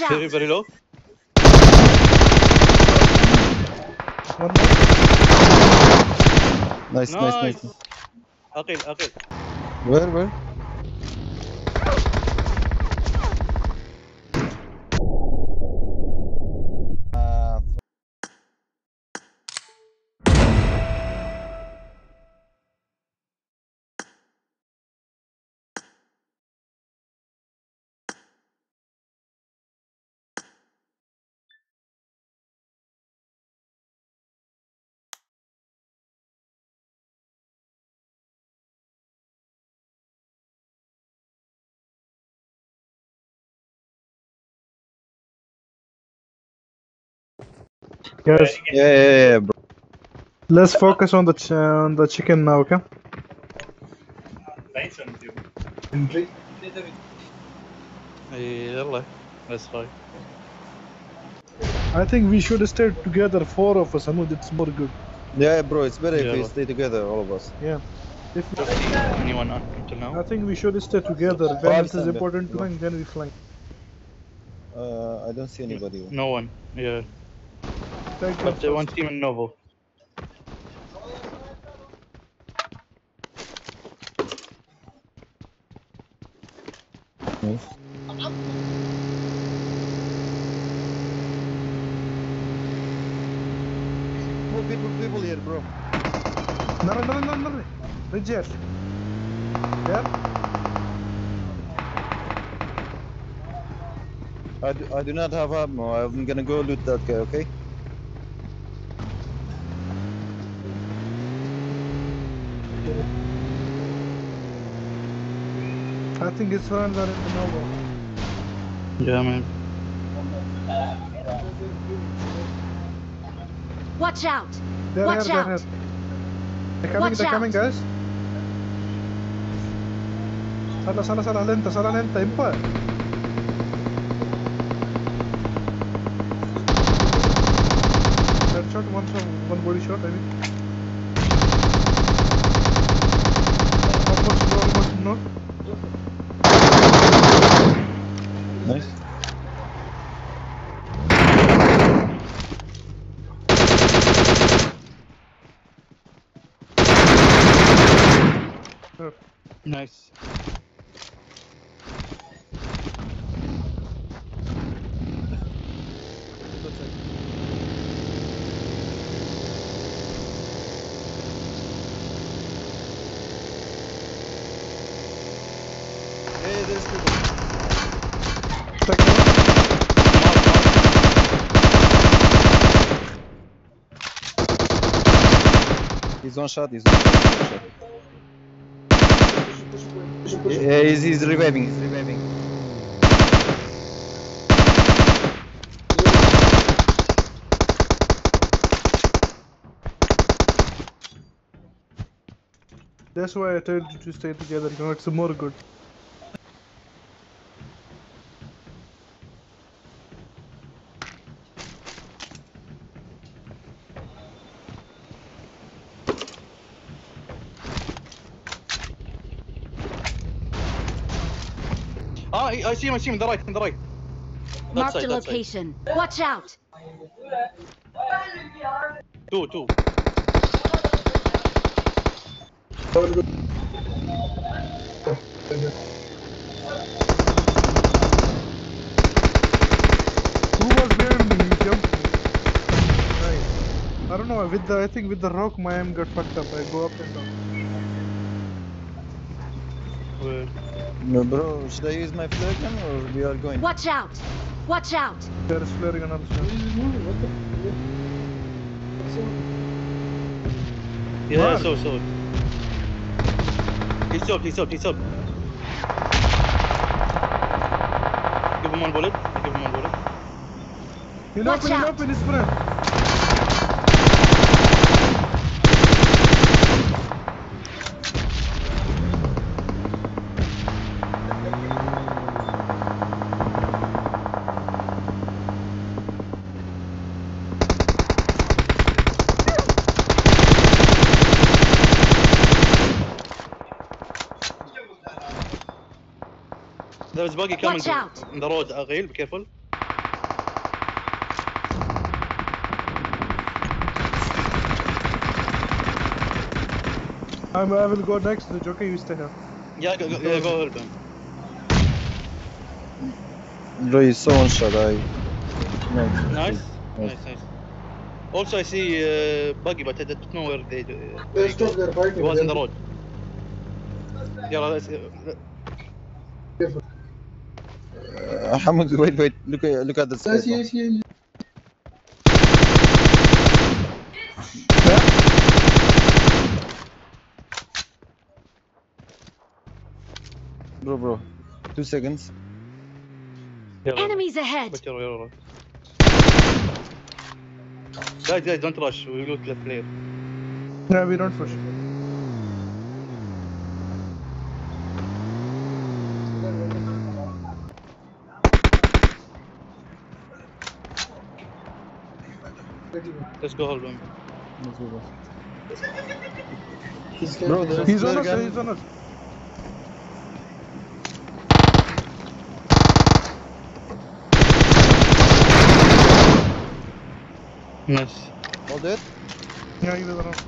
Watch Very, out! very low. One more. Nice, nice, nice. Nice. Okay, Aqeel. Where, where? Guys, yeah, yeah, yeah, bro. let's focus on the ch- on the chicken now, okay? يلا let's try. I think we should stay together, four of us. Hamud, it's more good. Yeah, bro, it's better Yeah, if we bro. stay together, all of us. Yeah. If Don't see anyone until I now. think we should stay together. When Five it is standard. important to Yeah. flank, then we flank. Uh, I don't see anybody. No one. Yeah. Take But them uh, one first. team in Novo. Nice. More people, people here, bro. No, no, no, no, no, no. Reject. Yeah. I do, I do not have ammo. I'm gonna go loot that guy, okay? I think his friends are in the Novo. Yeah, man. Watch out! They're Watch here, they're out. They're coming, Watch they're coming, out. guys. Sala, sala, sala, lenta, sala, lenta, impa. Headshot, one shot, one body shot, I mean. No. Nice. Nice. Hey, there's people. Second one. He's one shot, he's one shot. Yeah, he's, he's reviving, he's reviving. That's why I told you to stay together, you know, it's more good. I, I see him, I see him, on the right, on the right. That Marked side, a that side. location. Watch out! Two, two. Who was behind me? He jumped me. Right. I don't know, with the, I think with the rock my aim got fucked up. I go up and down. Where? No, bro, should I use my flare gun or we are going? Watch out! Watch out! There is flaring another shot. Yeah, so, so. He's up, he's up, he's up. Give him one bullet. Give him one bullet. He'll Watch open, he'll open his friend. There's buggy coming Watch out. in the road, Aghil. Be careful. I'm, I will go next. to The Joker, you stay here. Yeah, go, go, yeah, go help him. Ray, someone shot I. Nice. Nice, nice. Also, I see uh, buggy, but I don't know where they. Uh, they, they their fighting. It was in the road. Yeah, let's. Uh, Hamid, wait, wait. Look at look at the I sky. see, I see, I see. Bro, bro. Two seconds. Enemies ahead. But you're, you're right. Guys, guys, don't rush. We will kill the player. Yeah, we don't push. Let's go hold him. Let's go, bro. He's Bro, camping. He's on Flare us. gun. He's on us. Nice. All dead? Yeah, he was around.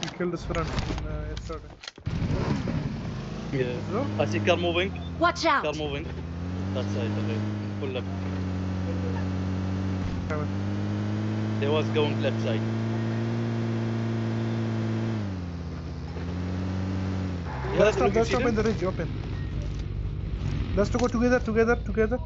He killed his friend uh, yesterday. Yeah. So? I see car moving. Watch out! Car moving. That side, okay. Full left. Coming. They was going left side. Yeah, Let's stop. Let's stop in the ridge. Open. Let's to go together. Together. Together.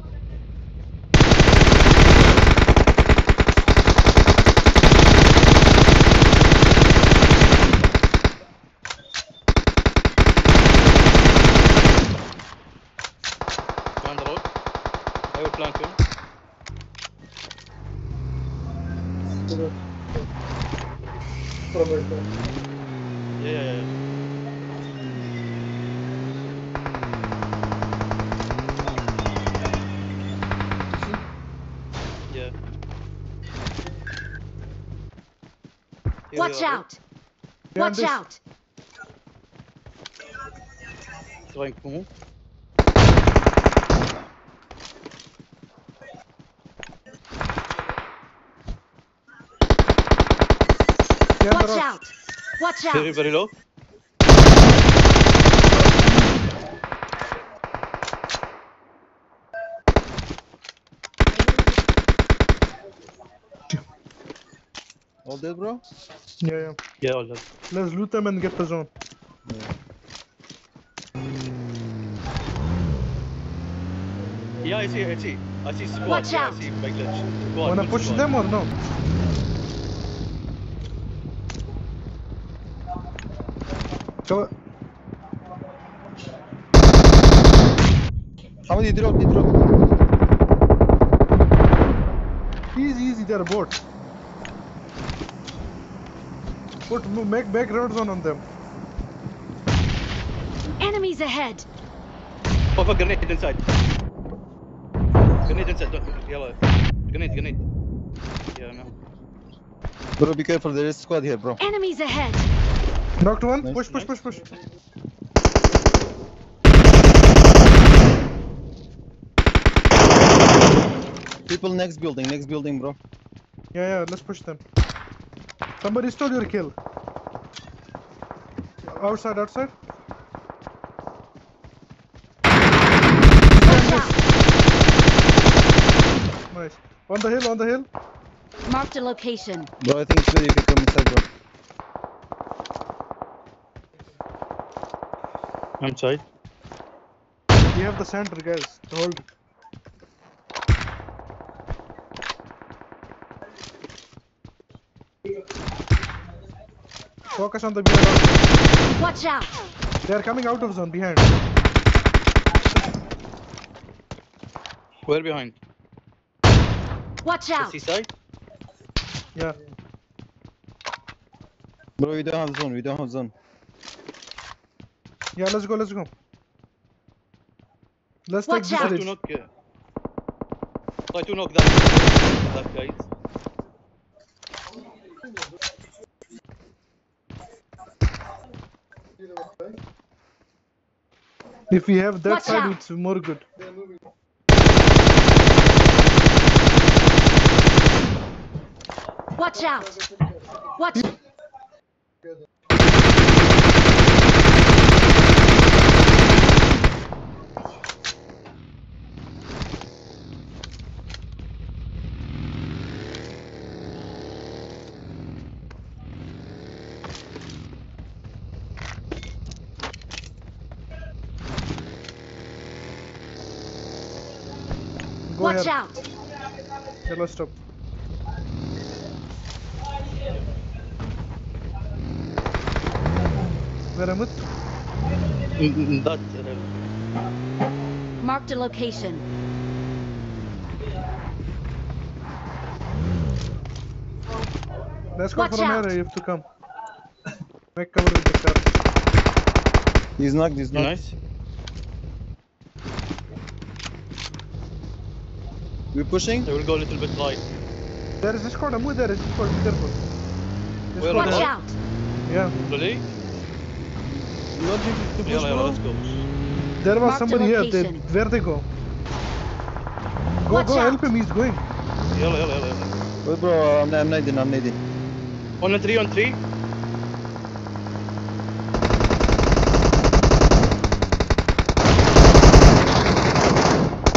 On the road. I will flank him. From right there. Yeah, yeah, yeah. Yeah. Here Watch out. Watch out. Trying to move. Behind the Watch rock. out. Watch Very, out. very low. All dead, bro? Yeah, yeah. Yeah, all that. Let's loot them and get the zone. Yeah, I see, I see. I see squad. Watch yeah, out. I see by glitch. Squad, Wanna push squad. them or no? Hamid, he dropped, he dropped. Easy, easy. They're a boat. Put make back road zone on them. Enemies ahead. Oh, fuck, grenade inside. Grenade inside. Don't, yellow. Grenade, grenade. Yeah, no. Bro, be careful. There is squad here, bro. Enemies ahead. Knocked one. Nice, push, push, nice. push, push. People next building, next building, bro. Yeah, yeah. Let's push them. Somebody stole your kill. Outside, outside. Nice. On the hill, on the hill. Marked a location. Bro, I think it's better if you come inside, bro. I'm side. We have the center, guys. Hold. Focus on the behind. Watch out. They are coming out of zone behind. Where behind? Watch out! The out. seaside? Yeah. Bro, we don't have zone, we don't have zone. Yeah, let's go, let's go. Let's Watch take this out. Try to ridge. knock. Yeah. Try to knock that. That guys. If we have that Watch side, out. it's more good. Watch out. Watch. Watch here. out! Yellow stop. Where am I? Mm, mm, uh, Marked a location. Let's go Watch from out. here. You have to come. Make cover with the car. He's knocked, he's knocked. nice. We're pushing? I will go a little bit right. There is a squad. Amu, there is a squad. Be careful. Where Watch it? is- out! Yeah. Really? You want to push, Yalla, yalla, bro? let's go. There was Mark the somebody here. They, location. where they go? Go, Watch go, help him. He's going. Yalla, yalla, yalla. yalla. Wait, bro, I'm, I'm nading, I'm nading. On a three on three.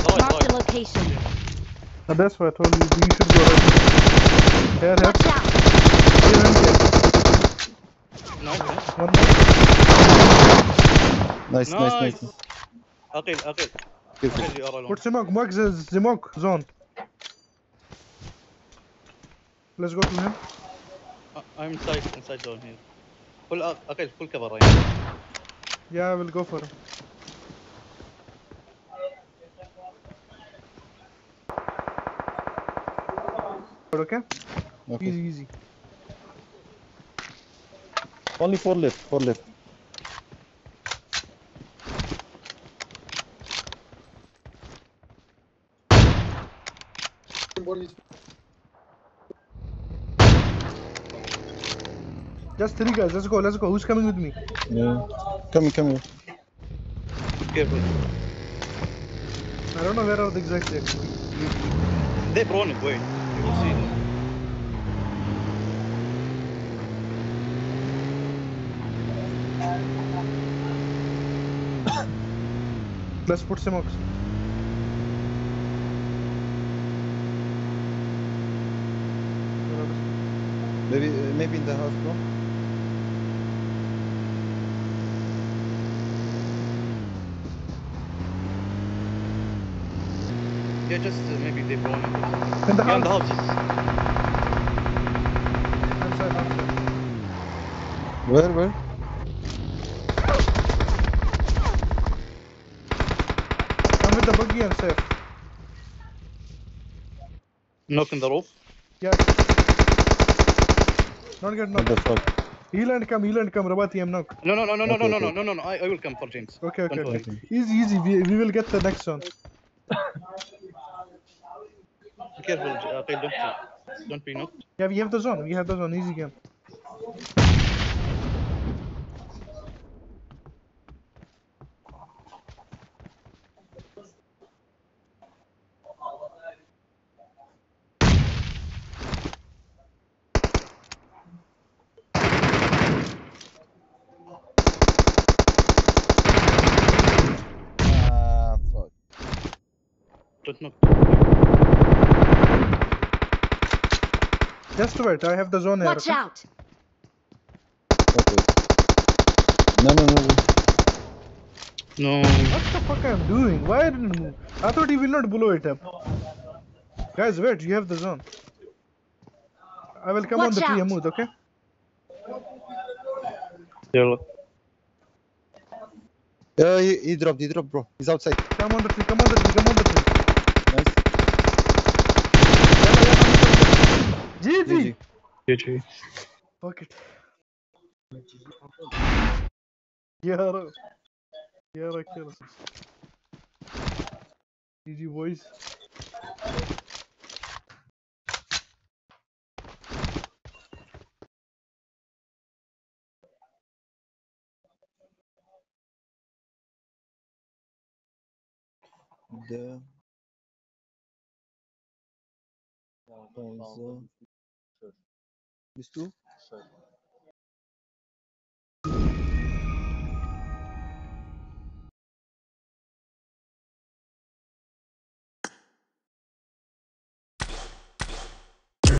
Right, Marked location. And that's why I told you. You should go right. Here, here. Watch out! Here, and here. Nice, nice. One more. Nice, nice, Nice. nice. Aqeel, Aqeel. Careful. Aqeel, you are alone. Put smoke. Mark the smoke zone. Let's go to him. I- I'm inside, inside down here. Full, uh, Aqeel, full cover right. Yeah, I will go for him. Okay? Okay. Easy, easy. Only four left, four left. One Just three guys. Let's go. Let's go. Who's coming with me? Yeah. Come here, come here. Careful. I don't know where are the exactly. They're running, wait. You will see them. Let's put smokes. Maybe, uh, maybe in the house, bro. Yeah, just uh, maybe they're running. In the Yeah, in the house. houses. Outside, outside. Where, where? Come with the buggy and safe. Knock in the roof. Yeah. Not get What knocked. the fuck? Heal and come, heal and come. Rabati, I'm knock. No, no, no, no, no, Okay, no, no, okay. no, no, no. I, I will come for James. Okay, okay, okay. Easy, easy. We, we will get the next one. Be careful, uh, Aqeel, don't, don't be knocked. Yeah, we have the zone. We have the zone. Easy game. Ah, fuck. Don't knock. Just wait. I have the zone here. Watch okay? out! Okay. No, no, no, no. No. What the fuck I'm doing? Why I didn't move? I thought he will not blow it up. Guys, wait. You have the zone. I will come on the tree, out. Hamoud, okay? Yalla. Yeah, uh, he, he dropped, he dropped, bro. He's outside. Come on the tree. Come on the tree. Come on the tree. Nice. GG. GG. GG. Fuck it. Yara. Yara kill. GG boys. The... Pausa. These two?